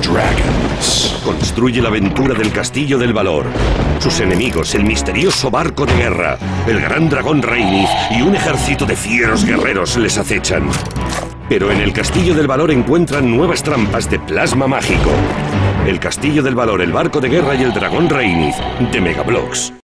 Dragons. Construye la aventura del Castillo del Valor. Sus enemigos, el misterioso barco de guerra, el gran dragón Rhaenys y un ejército de fieros guerreros les acechan. Pero en el Castillo del Valor encuentran nuevas trampas de plasma mágico. El Castillo del Valor, el barco de guerra y el dragón Rhaenys de Megablocks.